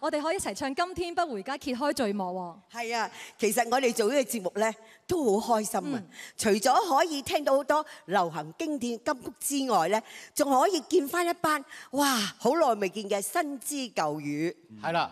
我哋可以一齊唱《今天不回家》，揭開序幕喎。係啊，其實我哋做呢個節目咧都好開心啊！除咗可以聽到好多流行經典金曲之外咧，仲可以見翻一班哇好耐未見嘅新知舊語。係啦，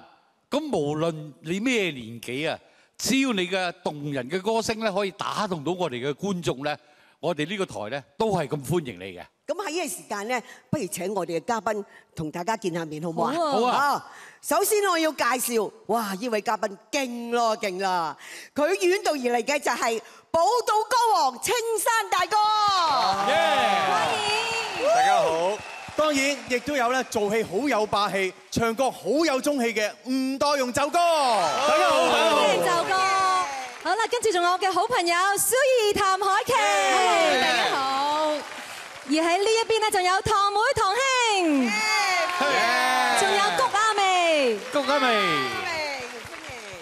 咁無論你咩年紀啊，只要你嘅動人嘅歌聲咧，可以打動到我哋嘅觀眾咧，我哋呢個台咧都係咁歡迎你嘅。咁喺呢個時間咧，不如請我哋嘅嘉賓同大家見下面好唔好啊？好啊啊！首先我要介紹，哇！呢位嘉賓勁咯，勁啦！佢遠道而嚟嘅就係寶島歌王青山大哥。大家好。當然，亦都有咧做戲好有霸氣、唱歌好有中氣嘅吳岱融就哥。大家好，大家好。歡迎就哥。好啦，跟住仲有我嘅好朋友小怡、譚凱琪，大家好。而喺呢一邊咧，仲有堂妹堂兄，仲有谷阿薇。谷阿薇。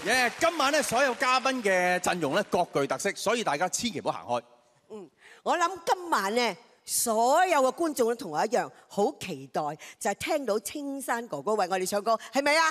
耶！今晚咧所有嘉賓嘅陣容咧各具特色，所以大家千祈唔好行開。嗯，我諗今晚咧，所有嘅觀眾都同我一樣，好期待就係聽到青山哥哥為我哋唱歌，係咪啊？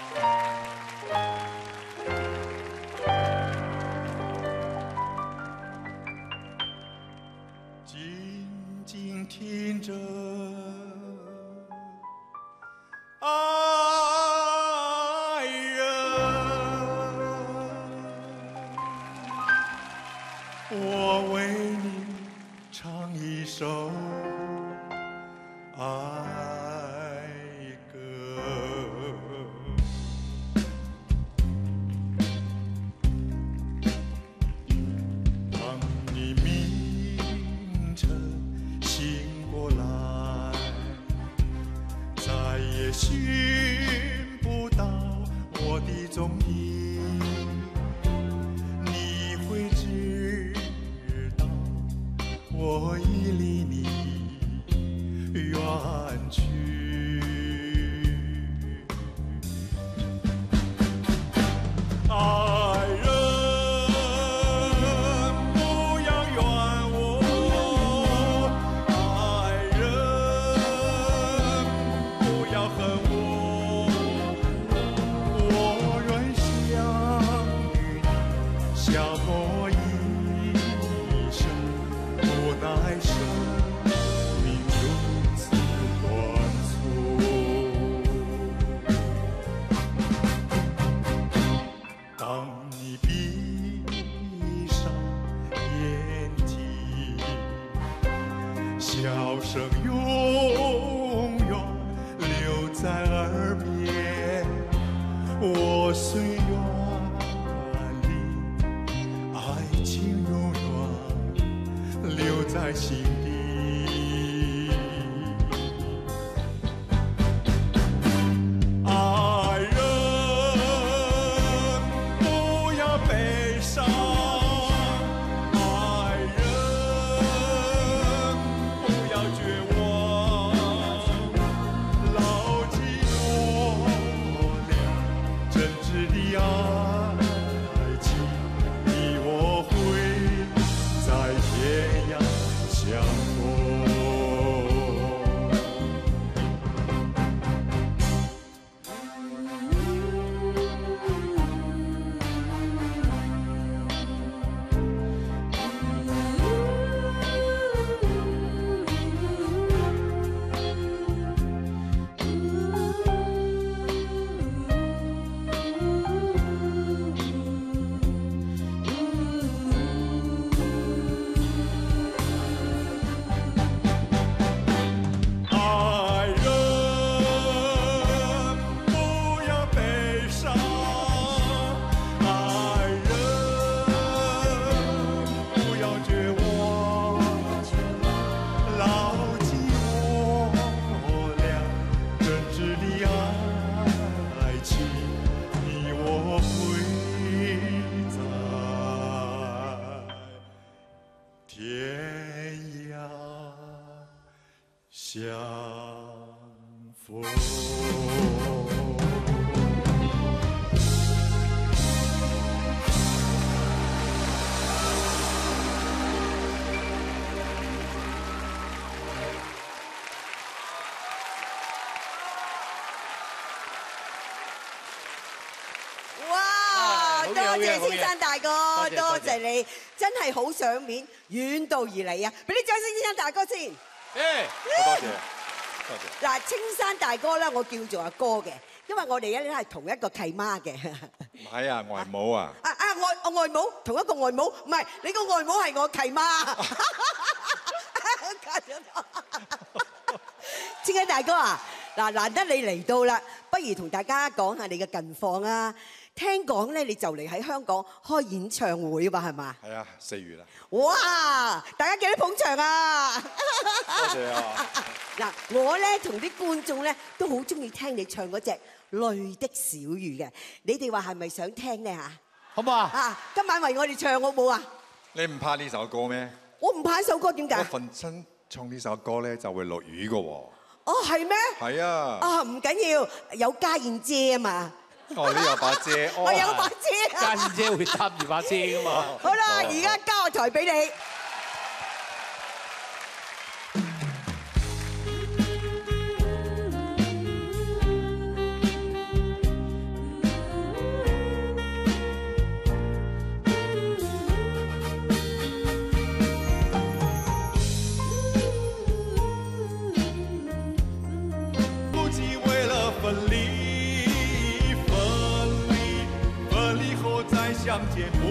謝先生大哥，多多謝你，真係好賞面，遠道而嚟啊！俾啲掌聲先生大哥先。誒多謝，多謝。嗱，青山大哥咧，我叫做阿哥嘅，因為我哋咧係同一個契媽嘅。唔係啊，外母啊，啊啊外我外母同一個外母，唔係你個外母係我契媽。青山大哥啊，嗱難得你嚟到啦，不如同大家講下你嘅近況啊。聽講咧，你就嚟喺香港開演唱會喎，係嘛？係啊，四月啦，哇！大家記得捧場啊！多謝啊。嗱，我咧同啲觀眾咧都好中意聽你唱嗰只《淚的小雨》嘅，你哋話係咪想聽咧嚇？好唔好啊？啊，今晚為我哋唱好唔好啊？你唔怕呢首歌咩？我唔怕呢首歌，點解我？份親唱呢首歌咧就會落雨嘅喎。哦，係咩？係啊，啊，唔緊要，有家燕姐啊嘛，哦呢有把遮，哦 我有把遮家啊。燕姐會搭住把遮噶嘛。好啦，而家交個台俾你。再相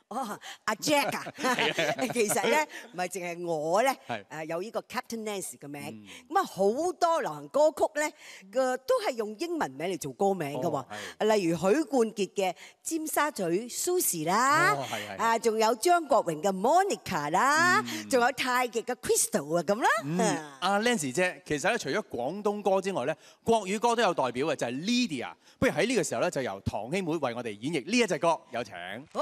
哦，阿 Jack 啊，其實咧唔係淨係我咧係，誒有呢個 Captain Nancy 嘅名，咁啊好多流行歌曲咧嘅都係用英文名嚟做歌名嘅哦喎，例如許冠傑嘅《尖沙咀 Susie》啦啊仲有張國榮嘅 Monica 啦，仲有太極嘅 Crystal 啊咁啦。阿 Lancy 姐，其實咧除咗廣東歌之外咧，國語歌都有代表嘅，就係 Lydia。不如喺呢個時候咧，就由唐兄妹為我哋演繹呢一隻歌，有請。好。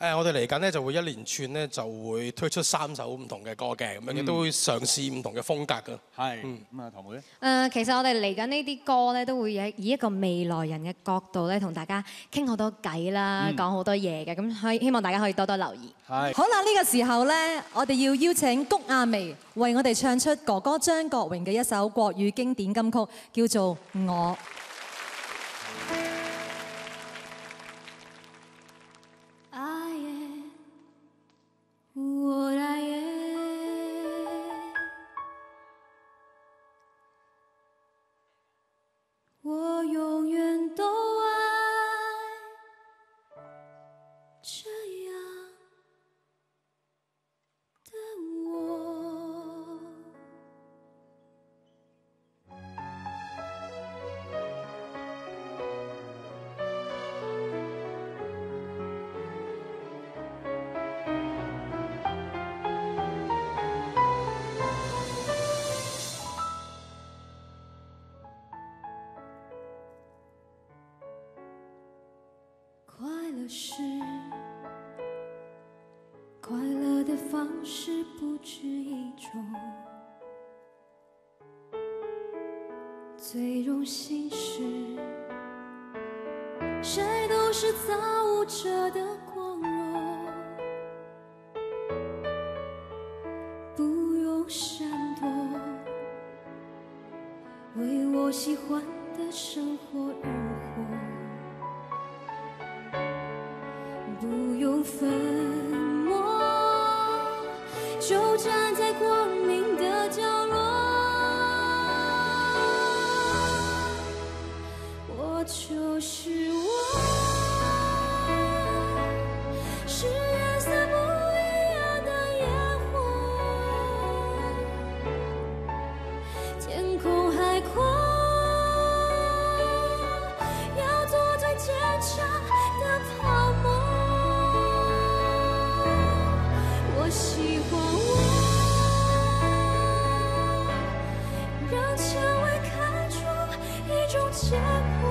誒，我哋嚟緊咧就會一連串咧就會推出三首唔同嘅歌嘅，咁樣亦都會嘗試唔同嘅風格㗎。係，咁啊，唐妹咧，誒，其實我哋嚟緊呢啲歌咧，都會以以一個未來人嘅角度咧，同大家傾好多偈啦，講好多嘢嘅，咁可以希望大家可以多多留意。係好啦，呢個時候咧，我哋要邀請谷亞薇為我哋唱出哥哥張國榮嘅一首國語經典金曲，叫做《我》。最荣幸是谁都是造物者的结果。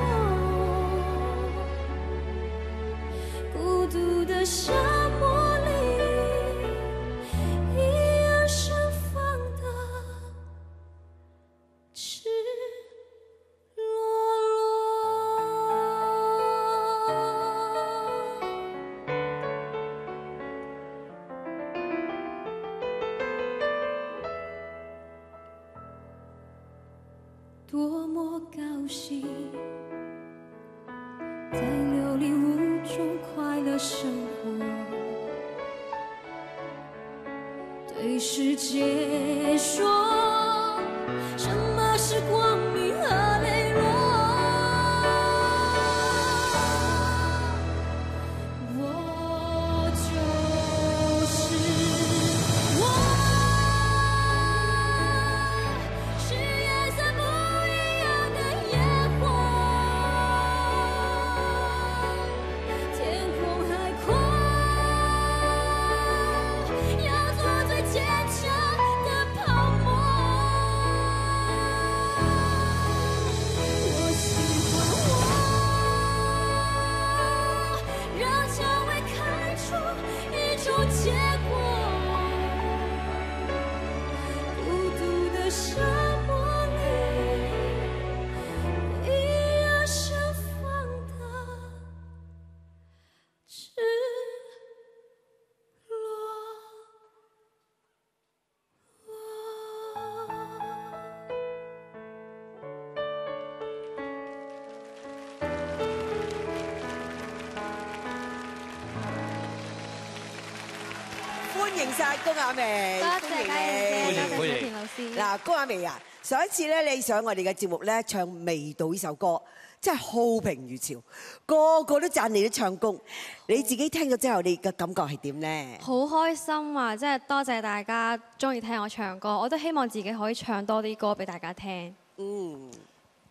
迎晒高雅薇，多謝嘉燕姐，多謝歡迎歡田老師。嗱，高雅薇啊，上一次咧你上我哋嘅節目咧唱《味道》呢首歌，真係好評如潮，個個都讚你啲唱功。你自己聽咗之後，你嘅感覺係點咧？好開心啊！即係多謝大家中意聽我唱歌，我都希望自己可以唱多啲歌俾大家聽。嗯，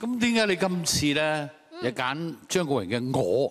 咁點解你今次咧又揀張國榮嘅《我》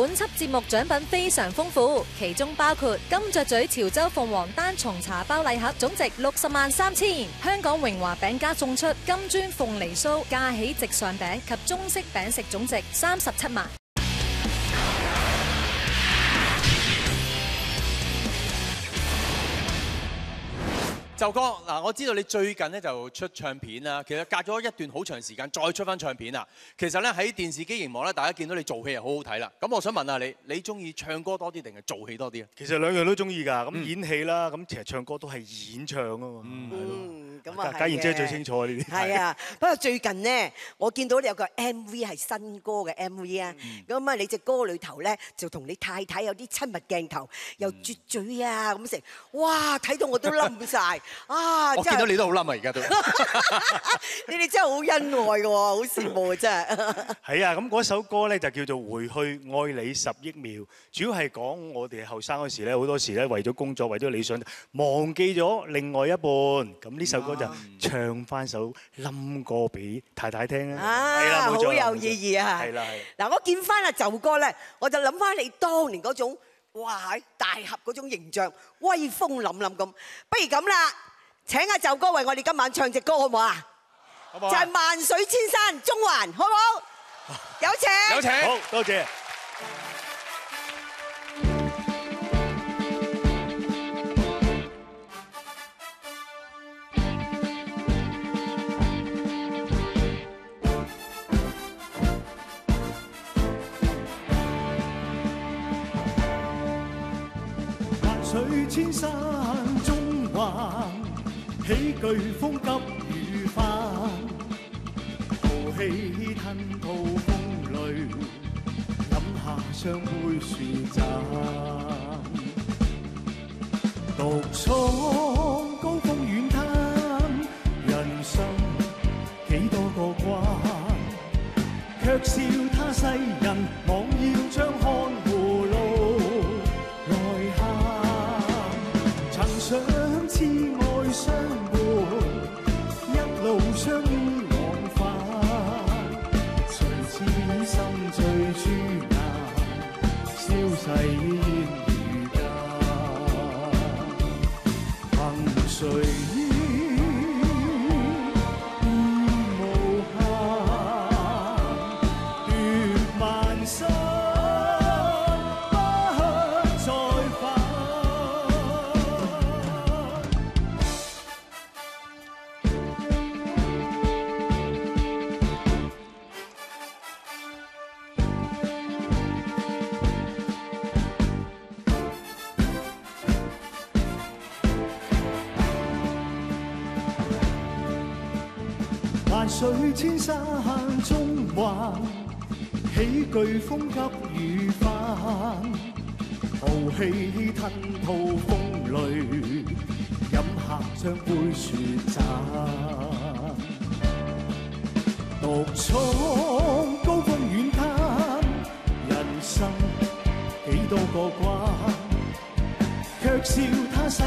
本辑節目獎品非常豐富，其中包括金雀嘴潮州鳳凰單松茶包禮盒，總值六十萬三千；香港榮華餅家送出金磚鳳梨酥架起直上餅及中式餅食，總值三十七萬。就哥嗱，我知道你最近咧就出唱片啦，其實隔咗一段好長時間再出翻唱片啦。其實咧喺電視機熒幕咧，大家見到你做戲係好好睇啦。咁我想問下你，你中意唱歌多啲定係做戲多啲啊？其實兩樣都中意㗎，咁演戲啦，咁其實唱歌都係演唱啊嘛。嗯，咁啊，家燕姐最清楚啊呢啲。係啊，不過最近呢，我見到你有個 M.V 係新歌嘅 M.V 啊，咁啊你隻歌裏頭咧就同你太太有啲親密鏡頭，又啜嘴啊咁成，哇睇到我都冧晒啊！我見到你都好冧啊，而家都。你哋真係好恩愛嘅喎，好羨慕啊真係。係啊，咁嗰首歌咧就叫做《回去愛你十億秒》，主要係講我哋後生嗰時咧，好多時咧為咗工作、為咗理想，忘記咗另外一半。咁呢首歌就唱翻首冧歌俾太太聽啊。啊，好有意義啊！係啦係。嗱，我見翻阿就哥咧，我就諗翻你當年嗰種哇大俠嗰種形象，威風凜凜咁。不如咁啦，請阿就哥為我哋今晚唱隻歌好唔好啊？好唔好啊就係萬水千山中環，好唔好？有請。有請。好多謝。山中环，喜巨风急雨翻，豪气吞吐风雷，饮下双杯树盏，独闯高峰远滩，人生几多个关，却笑他世人。喜懼風急雨翻，豪氣吞吐風雷，飲下將杯雪盞。獨闖高峰遠灘，人生幾多個關，卻笑他世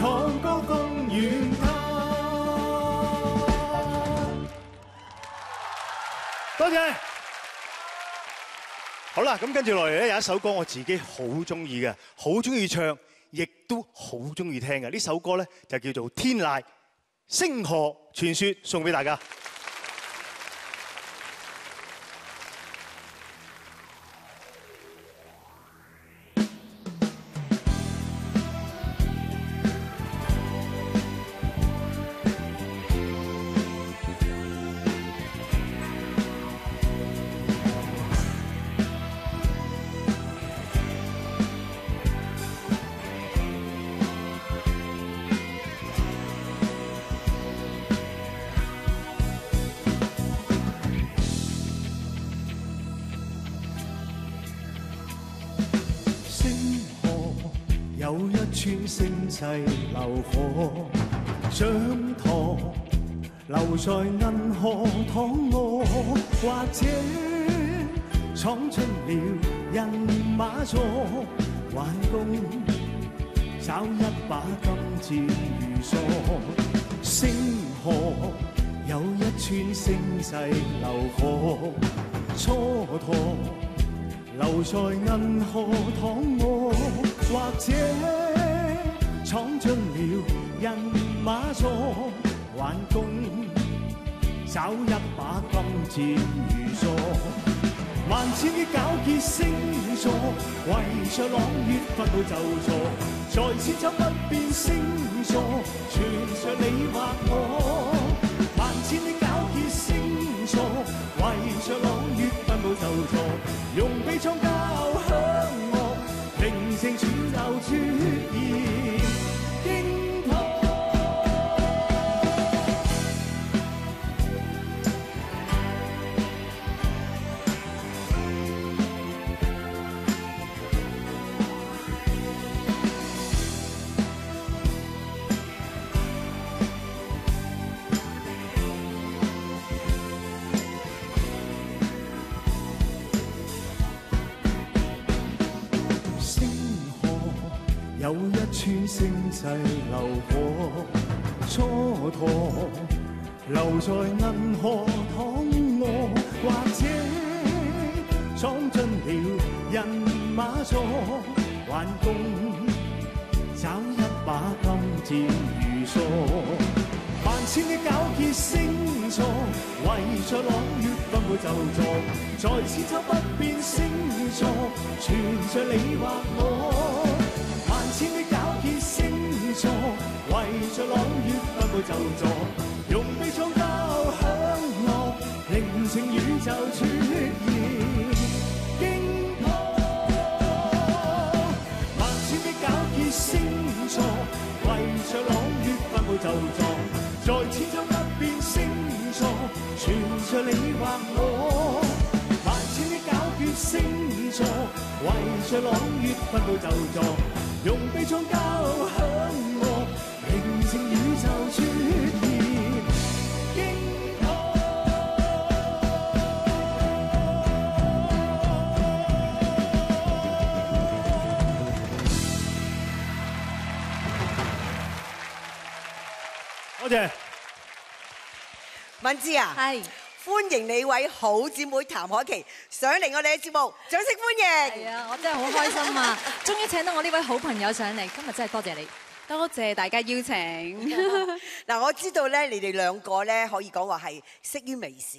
高峰遠灘。多谢。好啦，咁跟住落嚟咧有一首歌我自己好中意嘅，好中意唱，亦都好中意听嘅。呢首歌咧就叫做《天籁星河传说》，送俾大家。留在銀河躺卧，或者闖進了人馬座，玩功找一把金箭如梭。星河有一串星際流火，蹉跎。留在銀河躺卧，或者闯进了人馬座，玩功找一把金箭如梭。万千的皎洁星座，圍着朗月分到就座，在千秋不变星座，傳着你或我。万千的皎洁星座，圍着朗月分到就座，用悲愴星際流火，蹉跎留在銀河躺卧，或者闖進了人馬座，還共找一把金箭如梭。萬千的糾結星座，為着朗月分配就座，在千秋不變星座，存着你或我。星座，為着朗月分配就座，用悲壯交響樂，令情宇宙出現驚破。万千的皎洁星座，為着朗月分配就座，在千秋不變星座，存着你或我。万千的皎洁星座，為着朗月分配就座，用悲壯交響樂，令情宇宙出現驚破。多謝。敏芝啊，係歡迎你位好姊妹譚凱琪上嚟我哋嘅節目，掌聲歡迎！係啊，我真係好開心啊！終於請到我呢位好朋友上嚟，今日真係多謝你。多謝大家邀請。嗱，我知道咧，你哋兩個咧可以講話係識於微時，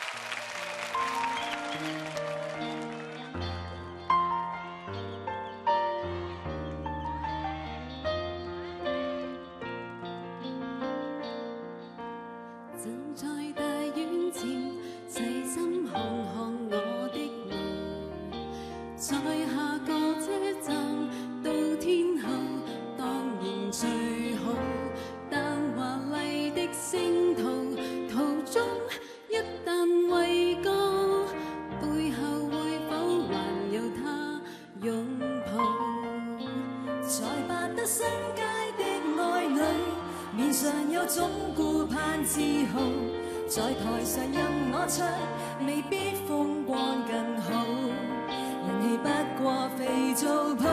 顾盼自豪，在台上任我唱，未必风光更好，人气不过肥皂泡。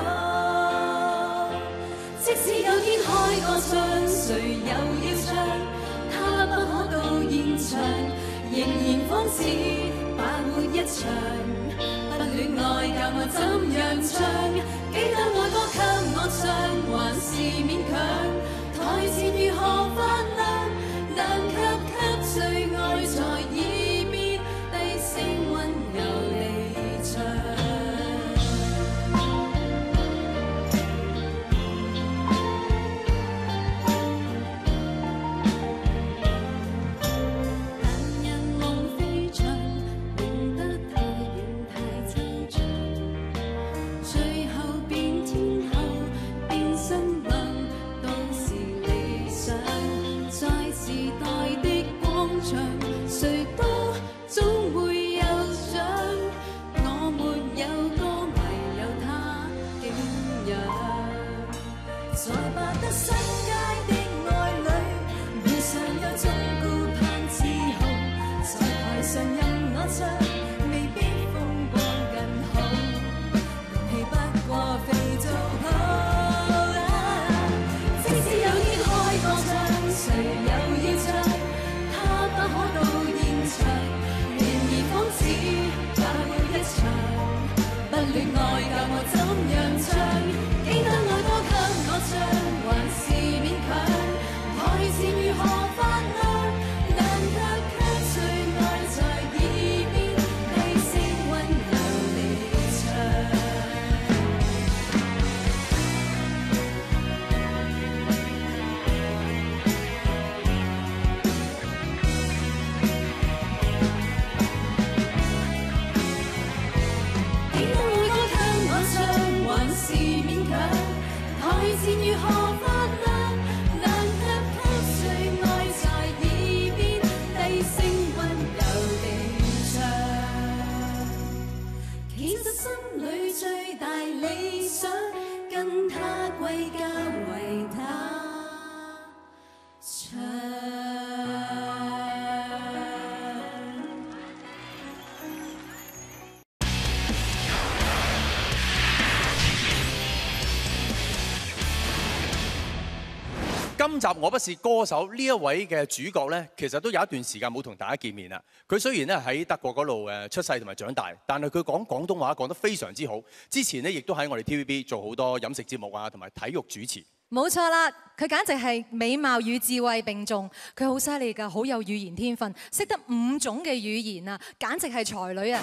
即使有天开个唱，谁又要唱？他不可到现场，仍然仿似白活一场。不恋爱教我怎样唱？几多爱歌给我唱，还是勉强。台前如何發亮？谁都集《我不是歌手》呢一位嘅主角呢，其實都有一段時間冇同大家見面啦。佢雖然咧喺德國嗰度誒出世同埋長大，但係佢講廣東話講得非常之好。之前呢，亦都喺我哋 TVB 做好多飲食節目啊，同埋體育主持。冇錯啦，佢簡直係美貌與智慧並重，佢好犀利㗎，好有語言天分，識得五種嘅語言啊，簡直係才女啊！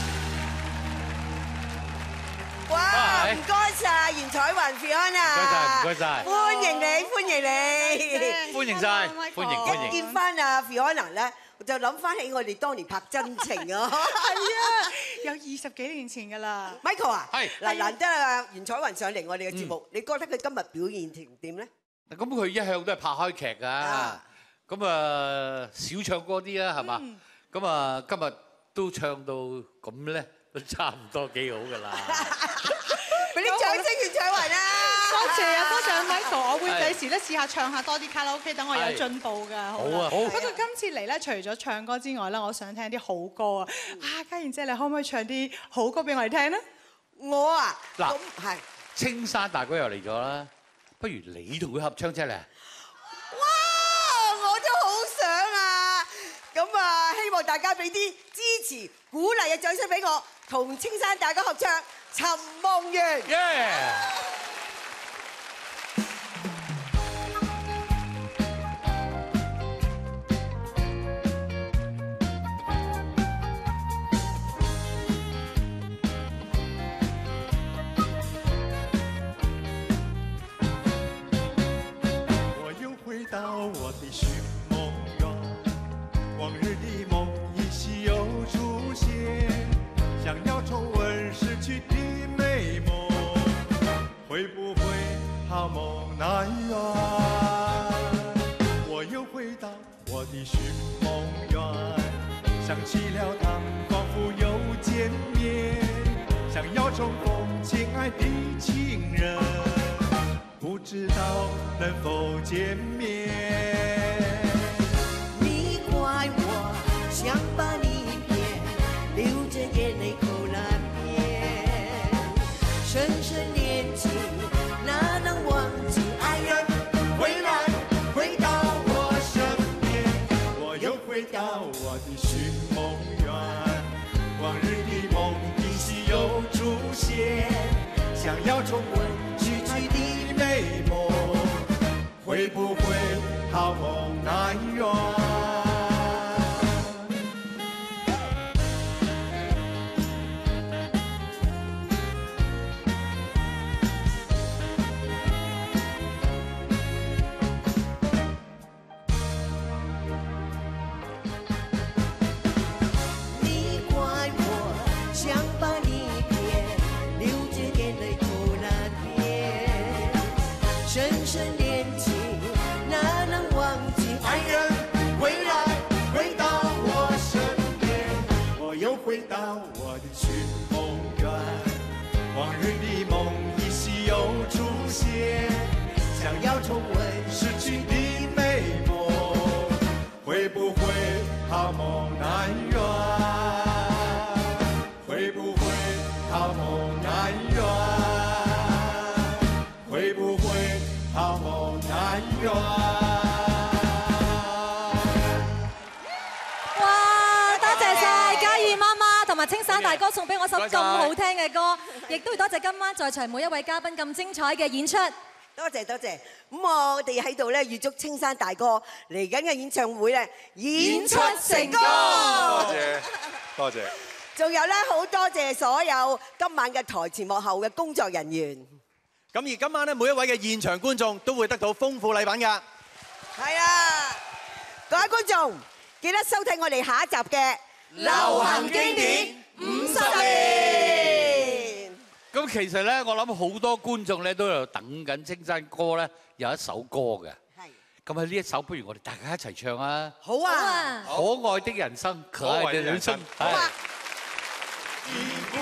哇！唔該晒袁彩雲 Fiona，唔該晒唔該晒歡迎你，歡迎你，歡迎晒歡迎歡迎一見翻阿 Fiona 咧，我就諗翻起我哋當年拍真情啊！係啊，有二十幾年前㗎啦。Michael 啊，係嗱難得啊袁彩雲上嚟我哋嘅節目，你覺得佢今日表現成點咧？咁佢一向都係拍開劇㗎，咁啊少唱歌啲啦，係嘛？咁啊今日都唱到咁咧，都差唔多幾好㗎啦。俾啲掌聲袁彩雲啊！多謝啊，多謝阿 Michael，我會第時咧試下唱下多啲卡拉 OK，等我有進步㗎。好啊好不過今次嚟咧，除咗唱歌之外咧，我想聽啲好歌啊！啊，嘉燕姐，你可唔可以唱啲好歌俾我哋聽咧？我啊，嗱咁係。青山大哥又嚟咗啦，不如你同佢合唱出嚟。哇！我都好想啊！咁啊，希望大家俾啲支持、鼓勵嘅掌聲俾我，同青山大哥合唱《尋夢園》。我梦难圆？我又回到我的寻梦园，想起了他，仿佛又见面，想要重逢亲爱的情人。不知道能否见面。你怪我想把要重温逝去的美梦，会不会好梦深深恋情哪能忘记爱人？回来，回到我身边，我又回到我的寻梦园，往日的梦依稀又出现，想要重温失去的大哥送俾我首咁好聽嘅歌，亦都要多謝今晚在場每一位嘉賓咁精彩嘅演出。多謝多謝，咁我哋喺度咧預祝青山大哥嚟緊嘅演唱會咧演出成功。多謝多謝。仲有咧好多謝所有今晚嘅台前幕後嘅工作人員。咁而今晚咧，每一位嘅現場觀眾都會得到豐富禮品㗎。係啊，各位觀眾記得收睇我哋下一集嘅流行經典五十年。咁其實咧，我諗好多觀眾咧都有等緊青山哥咧有一首歌嘅。係。咁喺呢一首，不如我哋大家一齊唱啊！好啊！可愛的人生，可愛的人生，好啊！係。